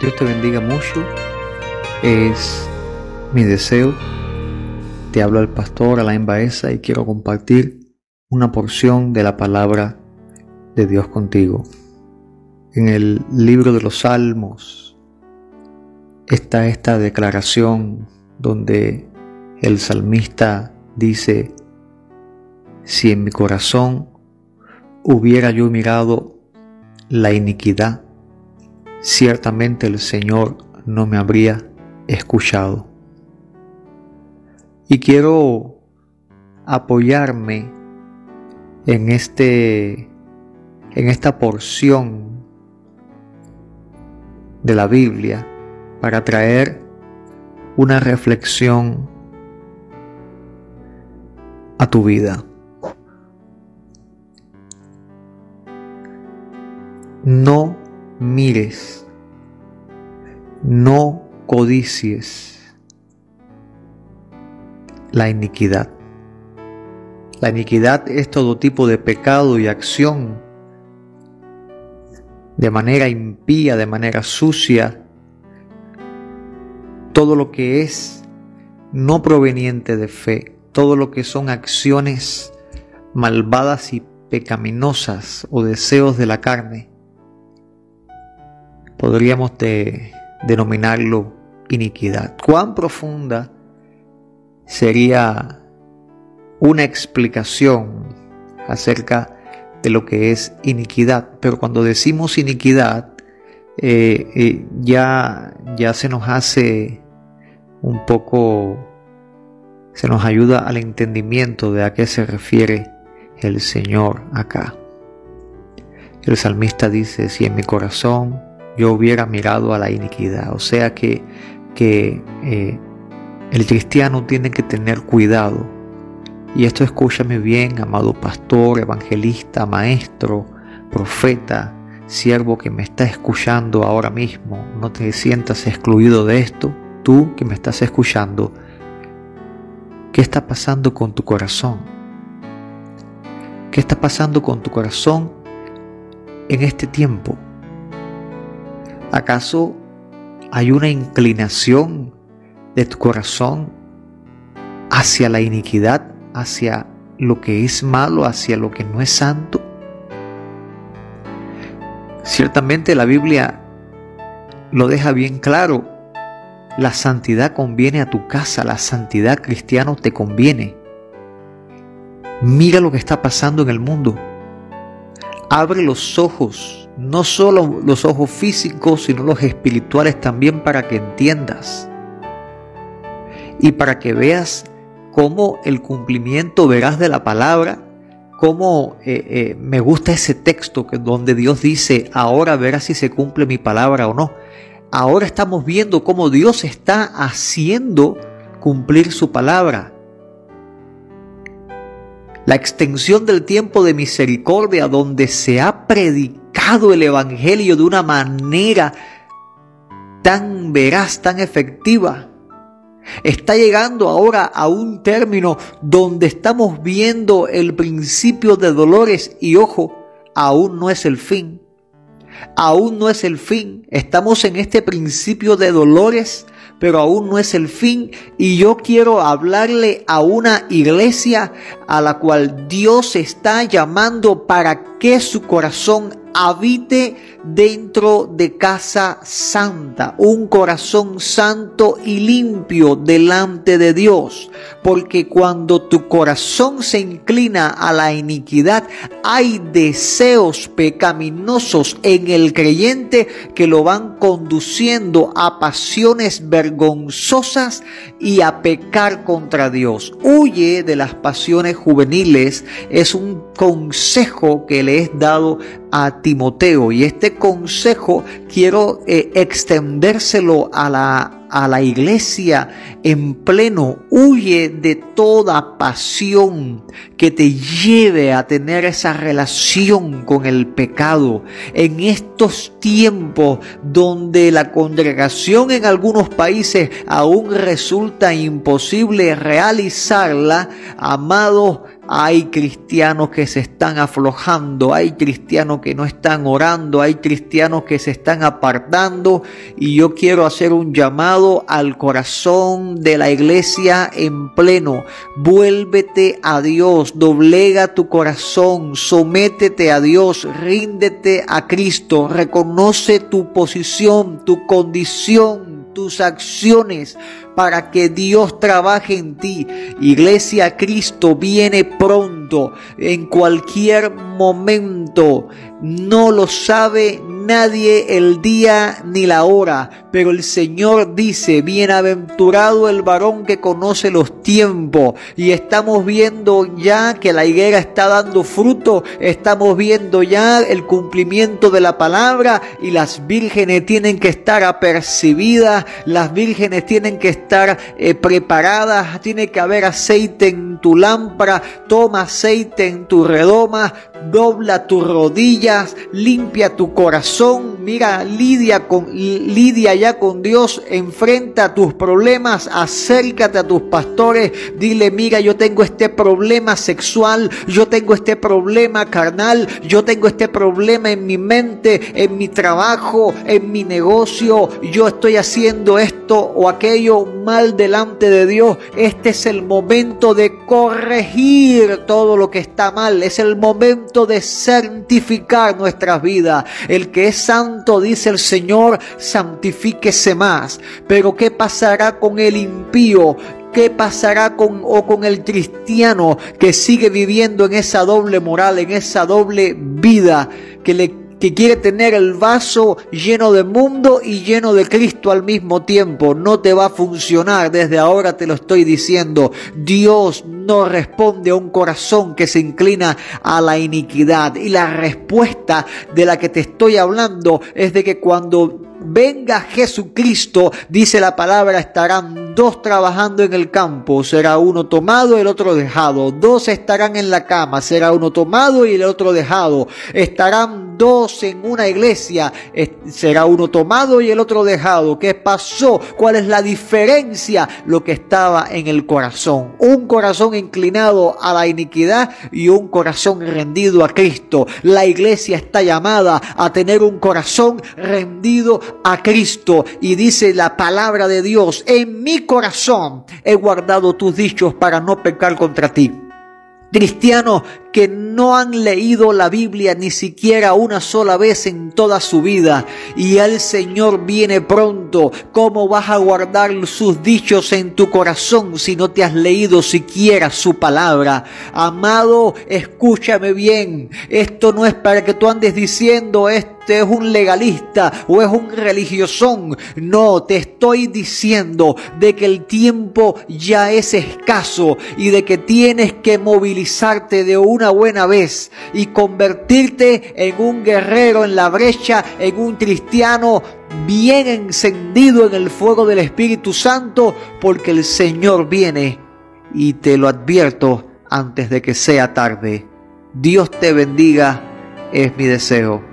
Dios te bendiga mucho. Es mi deseo. Te hablo el pastor Alain Baeza y quiero compartir una porción de la palabra de Dios contigo. En el libro de los Salmos está esta declaración donde el salmista dice, si en mi corazón hubiera yo mirado la iniquidad, ciertamente el Señor no me habría escuchado. Y quiero apoyarme en este en esta porción de la Biblia para traer una reflexión a tu vida. No mires, no codicies la iniquidad. La iniquidad es todo tipo de pecado y acción de manera impía, de manera sucia, todo lo que es no proveniente de fe, todo lo que son acciones malvadas y pecaminosas o deseos de la carne, podríamos denominarlo iniquidad. ¿Cuán profunda sería una explicación acerca de lo que es iniquidad? Pero cuando decimos iniquidad, eh, eh, ya, ya se nos hace un poco, se nos ayuda al entendimiento de a qué se refiere el Señor acá. El salmista dice, si en mi corazón yo hubiera mirado a la iniquidad. O sea que, que eh, el cristiano tiene que tener cuidado. Y esto escúchame bien, amado pastor, evangelista, maestro, profeta, siervo que me está escuchando ahora mismo. No te sientas excluido de esto. Tú que me estás escuchando, ¿qué está pasando con tu corazón? ¿Qué está pasando con tu corazón en este tiempo? ¿Acaso hay una inclinación de tu corazón hacia la iniquidad, hacia lo que es malo, hacia lo que no es santo? Ciertamente la Biblia lo deja bien claro. La santidad conviene a tu casa, la santidad cristiano te conviene. Mira lo que está pasando en el mundo. Abre los ojos no solo los ojos físicos, sino los espirituales también para que entiendas y para que veas cómo el cumplimiento verás de la palabra, cómo eh, eh, me gusta ese texto que, donde Dios dice, ahora verás si se cumple mi palabra o no. Ahora estamos viendo cómo Dios está haciendo cumplir su palabra. La extensión del tiempo de misericordia donde se ha predicado el Evangelio de una manera tan veraz, tan efectiva. Está llegando ahora a un término donde estamos viendo el principio de dolores y ojo, aún no es el fin. Aún no es el fin. Estamos en este principio de dolores pero aún no es el fin. Y yo quiero hablarle a una iglesia a la cual Dios está llamando para que su corazón habite dentro de casa santa, un corazón santo y limpio delante de Dios. Porque cuando tu corazón se inclina a la iniquidad, hay deseos pecaminosos en el creyente que lo van conduciendo a pasiones vergonzosas y a pecar contra Dios. Huye de las pasiones juveniles es un consejo que le es dado a Timoteo y este consejo quiero eh, extendérselo a la a la iglesia en pleno. Huye de toda pasión que te lleve a tener esa relación con el pecado. En estos tiempos donde la congregación en algunos países aún resulta imposible realizarla, amados, hay cristianos que se están aflojando, hay cristianos que no están orando, hay cristianos que se están apartando y yo quiero hacer un llamado al corazón de la iglesia en pleno. Vuélvete a Dios, doblega tu corazón, sométete a Dios, ríndete a Cristo, reconoce tu posición, tu condición, tus acciones para que Dios trabaje en ti. Iglesia, Cristo viene pronto, en cualquier momento. No lo sabe nadie el día ni la hora, pero el Señor dice, bienaventurado el varón que conoce los tiempos. Y estamos viendo ya que la higuera está dando fruto, estamos viendo ya el cumplimiento de la palabra y las vírgenes tienen que estar apercibidas, las vírgenes tienen que estar eh, preparadas, tiene que haber aceite en tu lámpara, toma aceite en tu redoma, dobla tus rodillas, limpia tu corazón, mira, lidia con lidia ya con Dios, enfrenta tus problemas, acércate a tus pastores, dile, mira, yo tengo este problema sexual, yo tengo este problema carnal, yo tengo este problema en mi mente, en mi trabajo, en mi negocio, yo estoy haciendo esto o aquello mal delante de Dios. Este es el momento de corregir todo lo que está mal, es el momento de santificar nuestras vidas. El que es santo, dice el Señor, santifíquese más. Pero ¿qué pasará con el impío? ¿Qué pasará con o con el cristiano que sigue viviendo en esa doble moral, en esa doble vida que le que quiere tener el vaso lleno de mundo y lleno de Cristo al mismo tiempo. No te va a funcionar, desde ahora te lo estoy diciendo. Dios no responde a un corazón que se inclina a la iniquidad. Y la respuesta de la que te estoy hablando es de que cuando venga Jesucristo, dice la palabra, estarán dos trabajando en el campo, será uno tomado el otro dejado. Dos estarán en la cama, será uno tomado y el otro dejado. Estarán dos en una iglesia, será uno tomado y el otro dejado. ¿Qué pasó? ¿Cuál es la diferencia? Lo que estaba en el corazón. Un corazón inclinado a la iniquidad y un corazón rendido a Cristo. La iglesia está llamada a tener un corazón rendido a Cristo y dice la palabra de Dios, en mi corazón he guardado tus dichos para no pecar contra ti. Cristianos que no han leído la Biblia ni siquiera una sola vez en toda su vida y el Señor viene pronto. ¿Cómo vas a guardar sus dichos en tu corazón si no te has leído siquiera su palabra? Amado, escúchame bien. Esto no es para que tú andes diciendo esto es un legalista o es un religiosón. No, te estoy diciendo de que el tiempo ya es escaso y de que tienes que movilizarte de una buena vez y convertirte en un guerrero en la brecha, en un cristiano bien encendido en el fuego del Espíritu Santo, porque el Señor viene y te lo advierto antes de que sea tarde. Dios te bendiga, es mi deseo.